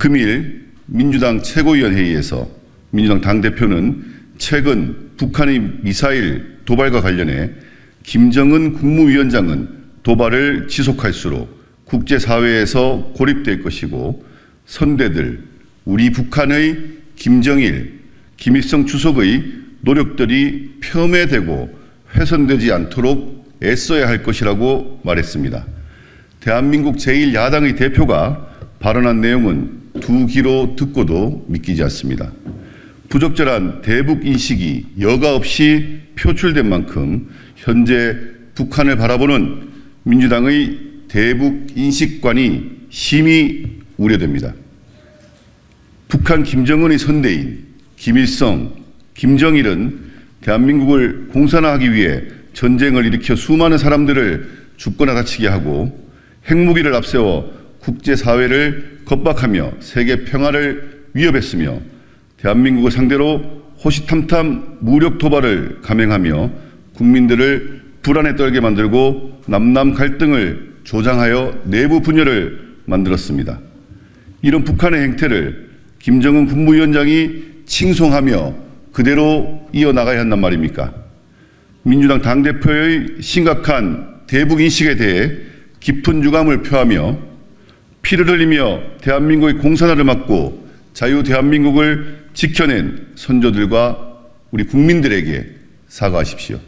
금일 민주당 최고위원회의에서 민주당 당대표는 최근 북한의 미사일 도발과 관련해 김정은 국무위원장은 도발을 지속할수록 국제사회에서 고립될 것이고 선대들, 우리 북한의 김정일, 김일성 주석의 노력들이 폄훼되고 훼손되지 않도록 애써야 할 것이라고 말했습니다. 대한민국 제1야당의 대표가 발언한 내용은 두 귀로 듣고도 믿기지 않습니다. 부적절한 대북 인식이 여과 없이 표출된 만큼 현재 북한을 바라보는 민주당의 대북 인식관이 심히 우려됩니다. 북한 김정은의 선대인 김일성, 김정일은 대한민국을 공산화하기 위해 전쟁을 일으켜 수많은 사람들을 죽거나 다치게 하고 핵무기를 앞세워 국제사회를 겁박하며 세계 평화를 위협했으며 대한민국을 상대로 호시탐탐 무력 도발을 감행하며 국민들을 불안에 떨게 만들고 남남 갈등을 조장하여 내부 분열을 만들었습니다. 이런 북한의 행태를 김정은 국무위원장이 칭송하며 그대로 이어나가야 한단 말입니까? 민주당 당대표의 심각한 대북 인식에 대해 깊은 유감을 표하며 피를 흘리며 대한민국의 공산화를 막고 자유 대한민국을 지켜낸 선조들과 우리 국민들에게 사과하십시오.